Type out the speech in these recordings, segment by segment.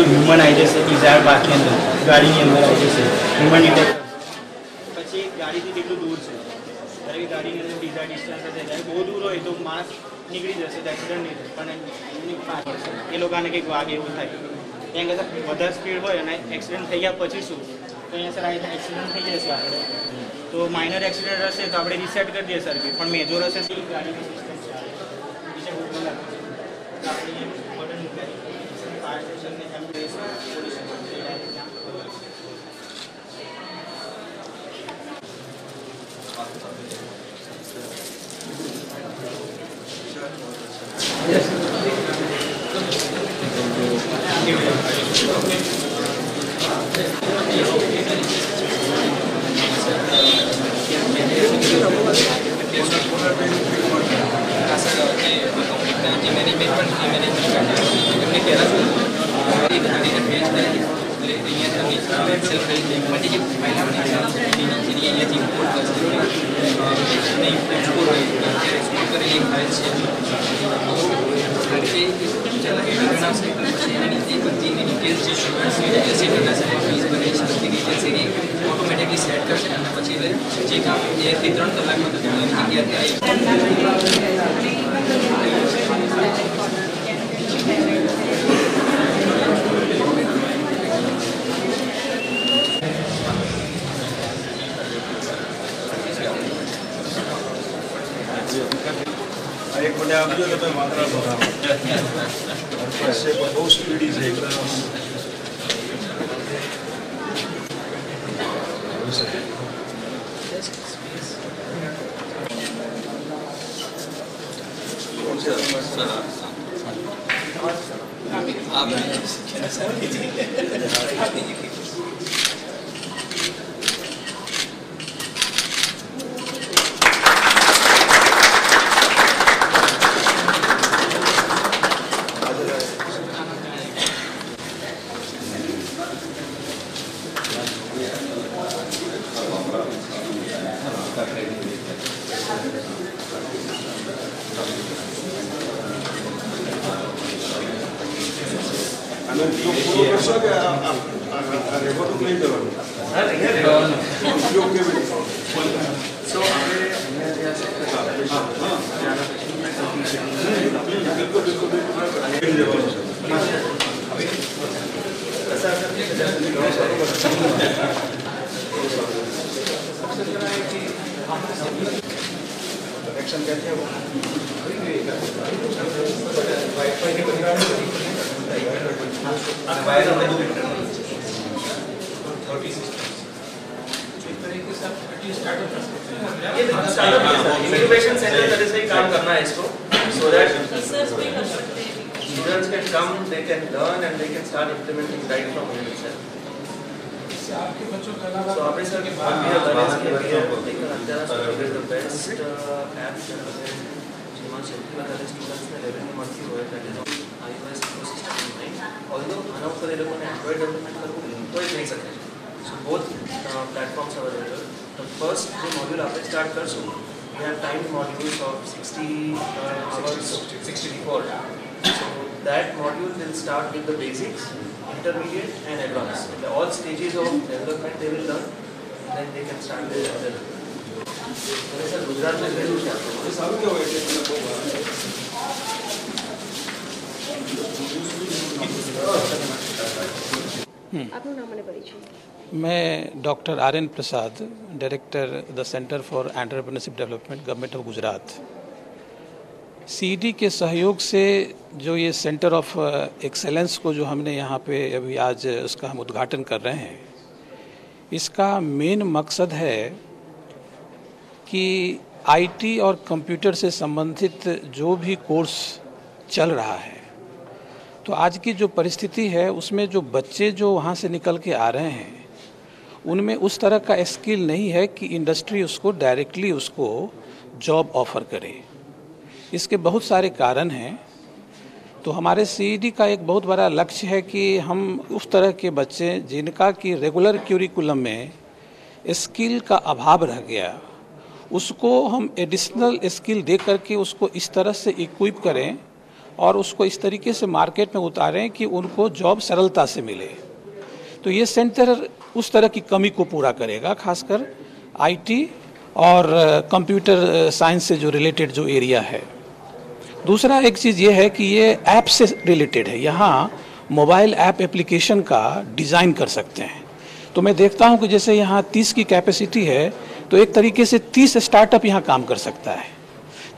જો હ્યુમન આવી જશે ડિઝાયર બાકી અંદર ગાડીની અંદર આવી જશે હ્યુમન ડિટેક્ટ પછી ગાડીથી કેટલું દૂર છે? જ્યારે કે ગાડીની અંદર ડિઝાયર ડિસ્ટન્સ હશે જ્યારે બહુ દૂર હોય તો માણસ નીકળી જશે, તો એક્સિડન્ટ નહીં થાય. પણ એ લોકોને કંઈક વાગે એવું થાય. ત્યાં કરતાં વધારે સ્પીડ હોય અને એક્સિડન્ટ થઈ ગયા પછી શું? તો અહીંયા સર આવી એક્સિડન્ટ થઈ જશે આપણે. તો માઇનર એક્સિડન્ટ હશે તો આપણે રિસેટ કરી દઈએ સર્કિટ પણ મેજર હશે ગાડીની સિસ્ટમ ઓટોમેટિકલી સેટ કરશે અને પછી એટલે જે કામ એક થી ત્રણ કલાકમાં તો જગ્યા ત્યાં આ એક મને આપજો તમે માત્રા બતાવો પાસે પણ બહુ एक्शन कहते हैं वो वाईफाई के इनोवेशन सेंटर तरह से ही काम करना है इसको so that students can come, they can learn and they can start implementing right from home itself. So, Abhisar, we have done this case here. We have the best apps and other students. We have the revenue monthly work that is on iOS ecosystem in mind. Although, Anup for the Android development, we can make So, both uh, platforms are available. The first two module, Abhisar, start first. We have timed modules of 60 uh, hours, 64. that module will start with the basics intermediate and advanced so the all stages of development they will learn and then they can start their development અને sir ગુજરાતમાં કરેલું છે આપણે સારું કહેવાય એટલે મને બહુ ભાવે. આપનું નામ અને પરિચય मैं doctor R N Prasad director the centre for entrepreneurship development government of Gujarat CD के सहयोग से जो ये सेंटर ऑफ़ एक्सेलेंस को जो हमने यहाँ पे अभी आज उसका हम उद्घाटन कर रहे हैं, इसका मेन मकसद है कि आईटी और कंप्यूटर से संबंधित जो भी कोर्स चल रहा है तो आज की जो परिस्थिति है, उसमें जो बच्चे जो वहाँ से निकल के आ रहे हैं, उनमें उस तरह का स्किल नहीं है कि इंडस्ट्री उसको डायरेक्टली उसको जॉब ऑफ़र करे। इसके बहुत सारे कारण हैं। तो हमारे सीईडी का एक बहुत बड़ा लक्ष्य है कि हम उस तरह के बच्चे जिनका कि रेगुलर क्यूरिकुलम में स्किल का अभाव रह गया, उसको हम एडिशनल स्किल दे करके उसको इस तरह से इक्विप करें और उसको इस तरीके से मार्केट में उतारें कि उनको जॉब सरलता से मिले। तो ये सेंटर उस तरह की कमी को पूरा करेगा, खासकर आईटी और कंप्यूटर साइंस से जो रिलेटेड जो एरिया है। दूसरा एक चीज़ ये है कि ये ऐप से रिलेटेड है। यहाँ मोबाइल ऐप एप्लीकेशन का डिज़ाइन कर सकते हैं। तो मैं देखता हूँ कि जैसे यहाँ तीस की कैपेसिटी है तो एक तरीके से तीस स्टार्टअप यहाँ काम कर सकता है।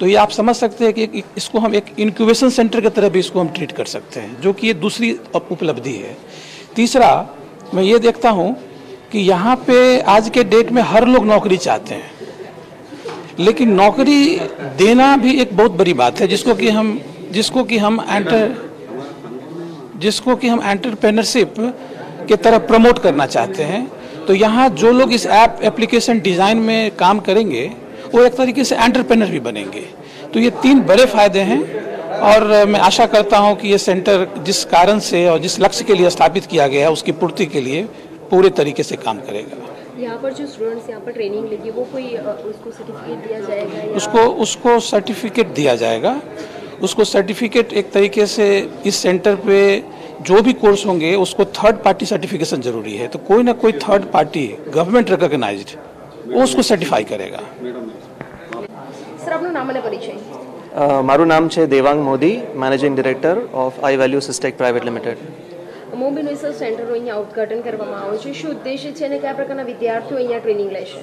तो ये आप समझ सकते हैं कि इसको हम एक इनक्यूबेशन सेंटर की तरह भी इसको हम ट्रीट कर सकते हैं, जो कि ये दूसरी उपलब्धि है। तीसरा, मैं ये देखता हूँ कि यहाँ पे आज के डेट में हर लोग नौकरी चाहते हैं। लेकिन नौकरी देना भी एक बहुत बड़ी बात है, जिसको कि हम, जिसको कि हम एंटर जिसको कि हम एंटरप्रेनरशिप के तरह प्रमोट करना चाहते हैं। तो यहाँ जो लोग इस ऐप एप्लीकेशन डिज़ाइन में काम करेंगे, वो एक तरीके से एंटरप्रेनर भी बनेंगे। तो ये तीन बड़े फ़ायदे हैं, और मैं आशा करता हूँ कि ये सेंटर जिस कारण से और जिस लक्ष्य के लिए स्थापित किया गया है, उसकी पूर्ति के लिए पूरे तरीके से काम करेगा। यहाँ पर जो स्टूडेंट्स यहाँ पर ट्रेनिंग लेगी वो कोई उसको सर्टिफिकेट दिया जाएगा उसको उसको सर्टिफिकेट दिया जाएगा। उसको सर्टिफिकेट एक तरीके से इस सेंटर पे जो भी कोर्स होंगे उसको थर्ड पार्टी सर्टिफिकेशन ज़रूरी है। तो कोई ना कोई थर्ड पार्टी गवर्नमेंट रिकोगनाइज वो उसको सर्टिफाई करेगा। सर अपना नाम परिचय? मारू नाम है Devang Modi managing director of I value Systech private limited Mobi research સેન્ટરનું અહીંયા ઉદ્ઘાટન કરવામાં આવ્યું છે. શું ઉદ્દેશ્ય છે અને કયા પ્રકારના વિદ્યાર્થીઓ અહીંયા ટ્રેનિંગ લેશે?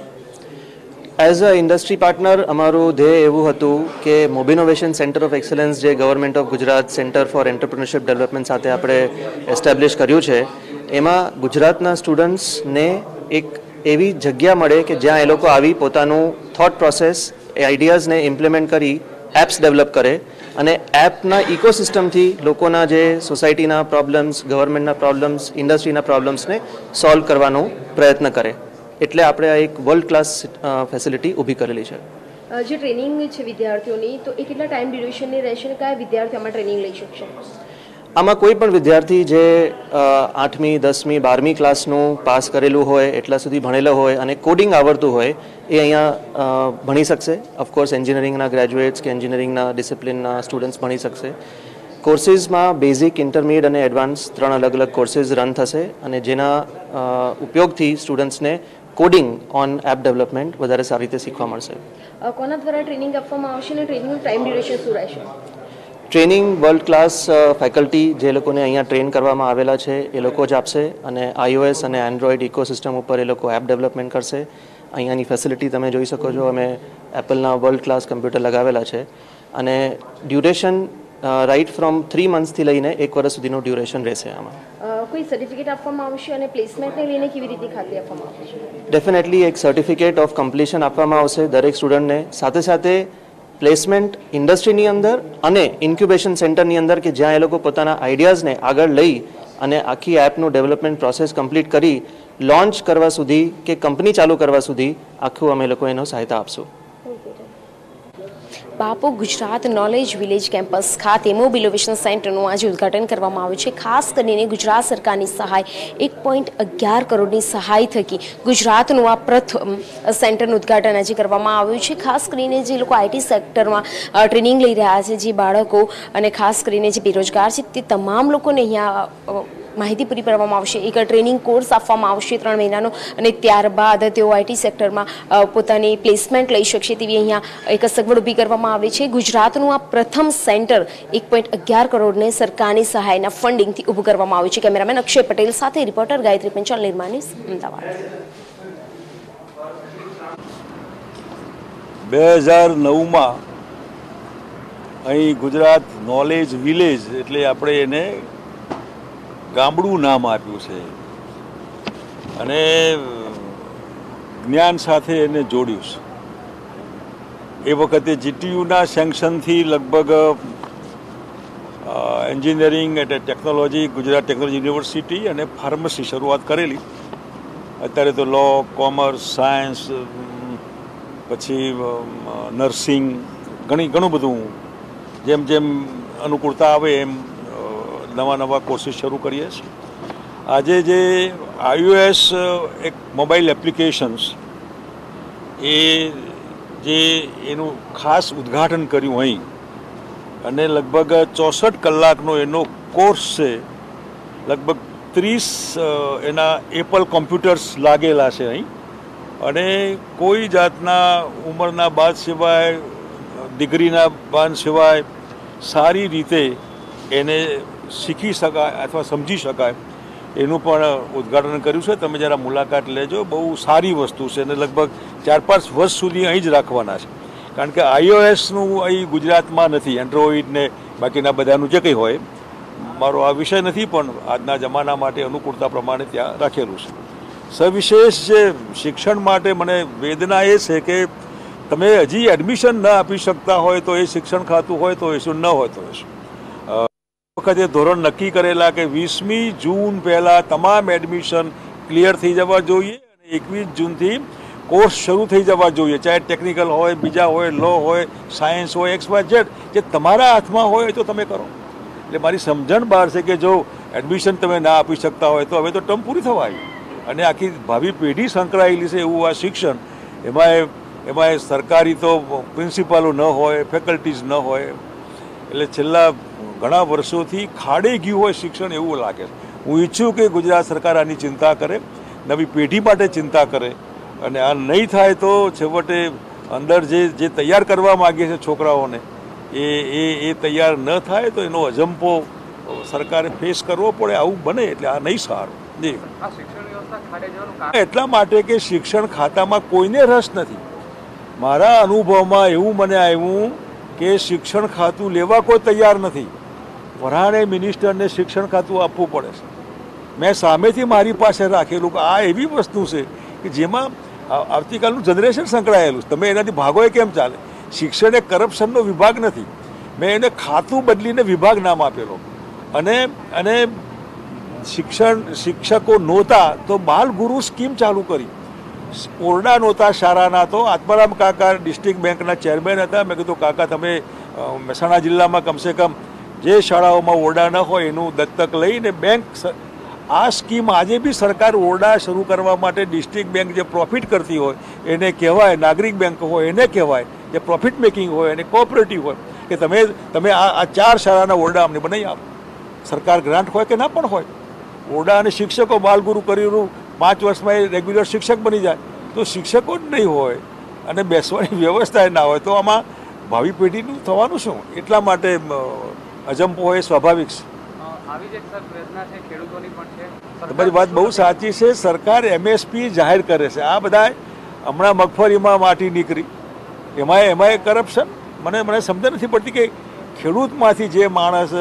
એઝ અ ઇન્ડસ્ટ્રી પાર્ટનર અમારું ધ્યેય એવું હતું કે મોબિનોવેશન સેન્ટર ઓફ એક્સલન્સ, જે government of Gujarat centre for entrepreneurship development સાથે આપણે એસ્ટાબ્લિશ કર્યું છે, એમાં ગુજરાતના સ્ટુડન્ટ્સને એક એવી જગ્યા મળે કે જ્યાં એ લોકો આવી પોતાનું થોટ પ્રોસેસ એ આઈડિયાઝને ઇમ્પ્લિમેન્ટ કરી એપ્સ ડેવલપ કરે અને એપના ઇકોસિસ્ટમથી લોકોના જે સોસાયટીના પ્રોબ્લેમ્સ ગવર્મેન્ટના પ્રોબ્લેમ્સ ઇન્ડસ્ટ્રીના પ્રોબ્લેમ્સને સોલ્વ કરવાનો પ્રયત્ન કરે. એટલે આપણે આ એક વર્લ્ડ ક્લાસ ફેસિલિટી ઊભી કરેલી છે. જે ટ્રેનિંગ છે વિદ્યાર્થીઓની, તો એ કેટલા ટાઈમ ડ્યુરેશનની રહેશે કયા વિદ્યાર્થીઓ આમાં ટ્રેનિંગ લઈ શકશે? આમાં કોઈ પણ વિદ્યાર્થી જે આઠમી, દસમી, બારમી ક્લાસનું પાસ કરેલું હોય, એટલા સુધી ભણેલો હોય અને કોડિંગ આવડતું હોય, એ અહીંયા ભણી શકશે. ઓફકોર્સ એન્જિનિયરિંગના ગ્રેજ્યુએટ્સ કે એન્જિનિયરિંગના ડિસિપ્લિનના સ્ટુડન્ટ્સ ભણી શકશે. કોર્સિસમાં બેઝિક ઇન્ટરમીડિયેટ અને એડવાન્સ ત્રણ અલગ અલગ કોર્સિસ રન થશે અને જેના ઉપયોગથી સ્ટુડન્ટ્સને કોડિંગ ઓન એપ ડેવલપમેન્ટ વધારે સારી રીતે શીખવા મળશે. કોના દ્વારા ટ્રેનિંગ આપવામાં આવશે અને ટ્રેનિંગનું ટાઈમ ડ્યુરેશન શું રહેશે? ટ્રેનિંગ વર્લ્ડ ક્લાસ ફેકલ્ટી જે લોકોને અહીંયા ટ્રેન કરવામાં આવેલા છે એ લોકો જ આપશે અને આઈઓએસ અને એન્ડ્રોઈડ ઇકોસિસ્ટમ ઉપર એ લોકો એપ ડેવલપમેન્ટ કરશે. અહીંયાની ફેસિલિટી તમે જોઈ શકો છો અમે એપલના વર્લ્ડ ક્લાસ કમ્પ્યુટર લગાવેલા છે. અને ડ્યુરેશન રાઇટ ફ્રોમ થ્રી મંથ્સથી લઈને એક વર્ષ સુધીનું ડ્યુરેશન રહેશે આમાં. કોઈ સર્ટિફિકેટ આપવામાં આવશે અને પ્લેસમેન્ટને લઈને કેવી રીતે ખાતરી આપવામાં આવશે? ડેફિનેટલી એક સર્ટિફિકેટ ઓફ કમ્પ્લીશન આપવામાં આવશે દરેક સ્ટુડન્ટને સાથે સાથે પ્લેસમેન્ટ ઇન્ડસ્ટ્રીની અંદર અને ઇન્ક્યુબેશન સેન્ટરની અંદર કે જ્યાં એ લોકો પોતાના આઈડિયાઝને આગળ લઈ અને આખી એપનું ડેવલપમેન્ટ પ્રોસેસ કમ્પ્લીટ કરી લોન્ચ કરવા સુધી કે કંપની ચાલુ કરવા સુધી આખું અમે લોકો એનો સહાયતા આપશું. બાપુ ગુજરાત નોલેજ વિલેજ કેમ્પસ ખાતે મોબિલોવેશન સેન્ટરનું આજે ઉદ્ઘાટન કરવામાં આવ્યું છે. ખાસ કરીને ગુજરાત સરકારની સહાય, એક પોઈન્ટ અગિયાર કરોડની સહાય થકી ગુજરાતનું આ પ્રથમ સેન્ટરનું ઉદ્ઘાટન આજે કરવામાં આવ્યું છે. ખાસ કરીને જે લોકો આઈટી સેક્ટરમાં ટ્રેનિંગ લઈ રહ્યા છે, જે બાળકો અને ખાસ કરીને જે બેરોજગાર છે, તે તમામ લોકોને અહીંયા માહિતી પૂરી પાડવામાં આવશે. એક ટ્રેનિંગ કોર્સ આપવામાં આવશે ત્રણ મહિનાનો અને ત્યારબાદ તેઓ આઈટી સેક્ટરમાં પોતાની પ્લેસમેન્ટ લઈ શકશે તેવી અહીંયા એક સગવડ ઊભી કરવામાં આવી છે. ગુજરાતનું આ પ્રથમ સેન્ટર એક પોઈન્ટ અગિયાર કરોડને સરકારની સહાયના ફંડિંગથી ઊભું કરવામાં આવ્યું છે. કેમેરામેન અક્ષય પટેલ સાથે રિપોર્ટર ગાયત્રી પંચાલ, નિર્માની અમદાવાદ. બે હજાર નવમાં અહીં ગુજરાત નોલેજ વિલેજ એટલે આપણે એને ગામડું નામ આપ્યું છે. અને જ્ઞાન સાથે એને જોડ્યું છે. એ વખતે જીટીયુના સેન્કશનથી લગભગ એન્જિનિયરિંગ એટલે ટેકનોલોજી, ગુજરાત ટેકનોલોજી યુનિવર્સિટી અને ફાર્મસી શરૂઆત કરેલી. અત્યારે તો લો કોમર્સ સાયન્સ પછી નર્સિંગ ઘણી, ઘણું બધું જેમ જેમ અનુકૂળતા આવે એમ નવા નવા કોર્સીસ શરૂ કરીએ છીએ. આજે જે આઈઓએસ એક મોબાઈલ એપ્લિકેશન્સ, એ જે એનું ખાસ ઉદ્ઘાટન કર્યું અહીં, અને લગભગ ચોસઠ કલાકનો એનો કોર્સ છે, લગભગ ત્રીસ એના એપલ કોમ્પ્યુટર્સ લાગેલા છે અહીં. અને કોઈ જાતના ઉંમરના બાદ સિવાય ડિગ્રીના બાદ સિવાય સારી રીતે એને શીખી શકાય અથવા સમજી શકાય, એનું પણ ઉદ્ઘાટન કર્યું છે. તમે જરા મુલાકાત લેજો. બહુ સારી વસ્તુ છે અને લગભગ ચાર પાંચ વર્ષ સુધી અહીં જ રાખવાના છે. કારણ કે આઈઓએસનું અહીં ગુજરાતમાં નથી એન્ડ્રોઈડ ને બાકીના બધાનું જે કંઈ હોય, મારો આ વિષય નથી, પણ આજના જમાના માટે અનુકૂળતા પ્રમાણે ત્યાં રાખેલું છે. સવિશેષ જે શિક્ષણ માટે મને વેદના એ છે કે તમે હજી એડમિશન ન આપી શકતા હોય તો એ શિક્ષણ ખાતું હોય તો એ શું ન હોય તો એ વખતે ધોરણ નક્કી કરેલા કે વીસમી જૂન પહેલાં તમામ એડમિશન ક્લિયર થઈ જવા જોઈએ અને એકવીસ જૂનથી કોર્સ શરૂ થઈ જવા જોઈએ. ચાહે ટેકનિકલ હોય, બીજા હોય લો હોય સાયન્સ હોય એક્સ વાય ઝેડ જે તમારા હાથમાં હોય તો તમે કરો. એટલે મારી સમજણ બહાર છે કે જો એડમિશન તમે ના આપી શકતા હોય તો હવે તો ટર્મ પૂરી થવા આવી અને આખી ભાવિ પેઢી સંકળાયેલી છે એવું આ શિક્ષણ. એમાં એમાં સરકારી તો પ્રિન્સિપાલો ન હોય ફેકલ્ટીઝ ન હોય. એટલે છેલ્લા ઘણા વર્ષોથી ખાડે ગયું હોય શિક્ષણ એવું લાગે છે. હું ઈચ્છું કે ગુજરાત સરકાર આની ચિંતા કરે નવી પેઢી માટે ચિંતા કરે અને આ નહીં થાય તો છેવટે અંદર જે જે તૈયાર કરવા માગે છે છોકરાઓને એ એ એ તૈયાર ન થાય તો એનો અજંપો સરકારે ફેસ કરવો પડે આવું બને એટલે આ નહીં સારું. જી. એટલા માટે કે શિક્ષણ ખાતામાં કોઈને રસ નથી. મારા અનુભવમાં એવું મને આવ્યું કે શિક્ષણ ખાતું લેવા કોઈ તૈયાર નથી. વરાણે મિનિસ્ટરને શિક્ષણ ખાતું આપવું પડે છે. મેં સામેથી મારી પાસે રાખેલું કે આ એવી વસ્તુ છે કે જેમાં આવતીકાલનું જનરેશન સંકળાયેલું તમે એનાથી ભાગો એ કેમ ચાલે? શિક્ષણ એ કરપ્શનનો વિભાગ નથી. મેં એને ખાતું બદલીને વિભાગ નામ આપેલો. અને અને શિક્ષણ, શિક્ષકો નહોતા તો બાલ ગુરુ સ્કીમ ચાલુ કરી. ઓરડા નહોતા, શાળાના તો. આત્મારામ કાકા ડિસ્ટ્રિક્ટ બેંકના ચેરમેન હતા. મેં કીધું, કાકા, તમે મહેસાણા જિલ્લામાં કમસે કમ જે શાળાઓમાં ઓરડા ન હોય એનું દત્તક લઈને બેંક આ સ્કીમ આજે બી સરકાર ઓરડા શરૂ કરવા માટે ડિસ્ટ્રિક્ટ બેંક જે પ્રોફિટ કરતી હોય, એને કહેવાય, નાગરિક બેંક હોય એને કહેવાય, જે પ્રોફિટ મેકિંગ હોય અને કોઓપરેટિવ હોય, કે તમે તમે આ આ ચાર શાળાના ઓરડા અમને બનાવી આપો. સરકાર ગ્રાન્ટ હોય કે ના પણ હોય. ઓરડા અને શિક્ષકો બાલગુરુ કરીને પાંચ વર્ષમાં એ રેગ્યુલર શિક્ષક બની જાય. તો શિક્ષકો જ નહીં હોય અને બેસવાની વ્યવસ્થા ના હોય. તો આમાં ભાવિ પેઢીનું થવાનું શું? એટલા માટે અજંપો હોય એ સ્વાભાવિક છે. તમારી વાત બહુ સાચી છે. સરકાર એમએસપી જાહેર કરે છે. આ બધા હમણાં મગફળીમાં માટી નીકળી. એમાં એમાં કરપ્શન મને મને સમજ નથી પડતી કે ખેડૂતમાંથી જે માણસ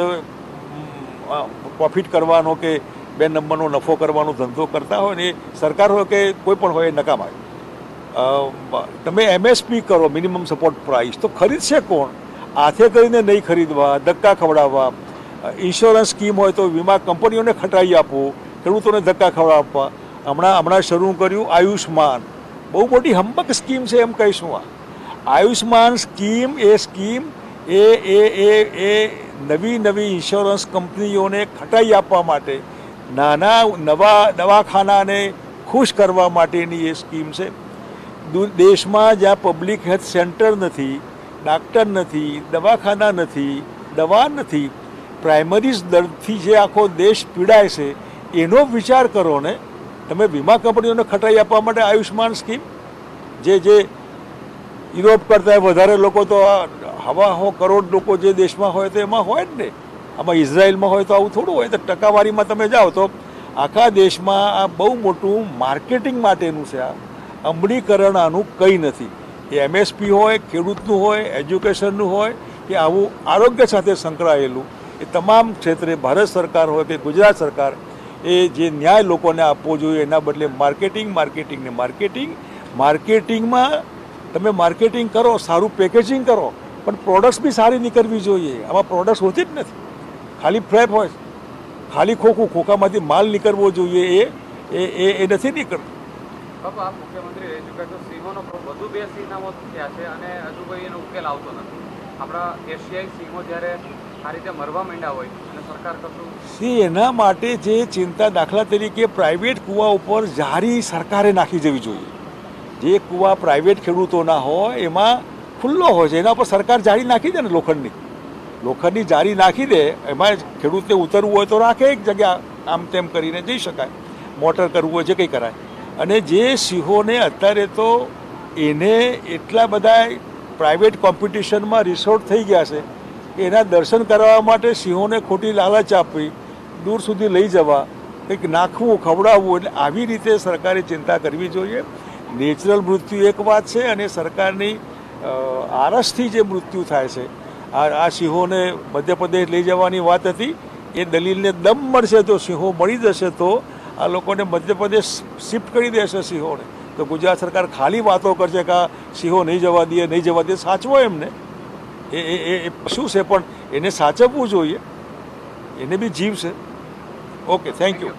પ્રોફિટ કરવાનો કે બે નંબરનો નફો કરવાનો ધંધો કરતા હોય ને એ સરકાર હોય કે કોઈ પણ હોય એ નકામાય. તમે એમએસપી કરો મિનિમમ સપોર્ટ પ્રાઇસ તો ખરીદશે કોણ? હાથે કરીને નહીં ખરીદવા, ધક્કા ખવડાવવા. ઇન્સ્યોરન્સ સ્કીમ હોય તો વીમા કંપનીઓને ખટાઈ આપવું, ખેડૂતોને ધક્કા ખવડાવવા. હમણાં હમણાં શરૂ કર્યું આયુષ્માન. બહુ મોટી હંબક સ્કીમ છે એમ કહીશું આ. આયુષ્માન સ્કીમ એ સ્કીમ એ એ એ એ નવી નવી ઇન્સ્યોરન્સ કંપનીઓને ખટાઈ આપવા માટે, નાના, નવા દવાખાનાને ખુશ કરવા માટેની એ સ્કીમ છે. દેશમાં જ્યાં પબ્લિક હેલ્થ સેન્ટર નથી ડાક્ટર નથી, દવાખાના નથી દવા નથી. પ્રાઇમરીઝ દર્દથી જે આખો દેશ પીડાય છે, એનો વિચાર કરો ને. તમે વીમા કંપનીઓને ખટાઈ આપવા માટે આયુષ્માન સ્કીમ, જે જે યુરોપ કરતાં વધારે લોકો તો હવા હો કરોડ લોકો જે દેશમાં હોય તો એમાં હોય જ ને. આમાં ઇઝરાયલમાં હોય તો આવું થોડું હોય, તો ટકાવારીમાં તમે જાઓ તો આખા દેશમાં આ બહુ મોટું માર્કેટિંગ માટેનું છે આ. અમલીકરણ આનું કંઈ નથી. એ એમએસપી હોય, ખેડૂતનું હોય, એજ્યુકેશનનું હોય, કે આવું આરોગ્ય સાથે સંકળાયેલું, એ તમામ ક્ષેત્રે ભારત સરકાર હોય કે ગુજરાત સરકાર, એ જે ન્યાય લોકોને આપવો જોઈએ, એના બદલે માર્કેટિંગ માર્કેટિંગ ને માર્કેટિંગ. માર્કેટિંગમાં તમે માર્કેટિંગ કરો, સારું પેકેજિંગ કરો, પણ પ્રોડક્ટ્સ બી સારી નીકળવી જોઈએ. આમાં પ્રોડક્ટ્સ હોતી જ નથી. ખાલી ફ્રેપ હોય. ખાલી ખોખું, ખોખામાંથી માલ નીકળવો જોઈએ એ એ એ નથી નીકળતું. બાપુ મુખ્યમંત્રી રહી ચૂક્યા છો. સિંહોનો વધુ બે સિંહના થયા છે અને હજુ કોઈ એનો ઉકેલ આવતો નથી. આપણા એશિયાઈ સિંહો જ્યારે આ રીતે મરવા માંડ્યા હોય અને સરકાર કશું સી એના માટે જે ચિંતા દાખલા તરીકે પ્રાઇવેટ કૂવા ઉપર જારી સરકારે નાખી જવી જોઈએ. જે કૂવા પ્રાઇવેટ ખેડૂતોના હોય, એમાં ખુલ્લો હોય છે. એના પર સરકાર જાળી નાખી દે ને લોખંડની. લોખંડની જારી નાખી દે, એમાં ખેડૂતને ઉતરવું હોય તો રાખે એક જગ્યા આમ તેમ કરીને જઈ શકાય. મોટર કરવું હોય જે કંઈ કરાય. અને જે સિંહોને અત્યારે તો એને એટલા બધા પ્રાઇવેટ કોમ્પિટિશનમાં રિસોર્ટ થઈ ગયા છે એના દર્શન કરવા માટે સિંહોને ખોટી લાલચ આપવી, દૂર સુધી લઈ જવા, કંઈક નાખવું, ખવડાવવું, એટલે આવી રીતે સરકારે ચિંતા કરવી જોઈએ. નેચરલ મૃત્યુ એક વાત છે અને સરકારની આરસથી જે મૃત્યુ થાય છે, આ આ સિંહોને મધ્યપ્રદેશ લઈ જવાની વાત હતી. એ દલીલને દમ મળશે તો સિંહો મળી જશે તો આ લોકોને મધ્યપ્રદેશ શિફ્ટ કરી દેશે સિંહોને. તો ગુજરાત સરકાર ખાલી વાતો કરશે કે સિંહો નહીં જવા દે, નહીં જવા દે, સાચવો એમને? એ એ, એ- પશુ છે? પણ એને સાચવવું જોઈએ. એને બી જીવ છે ઓકે થેન્ક યુ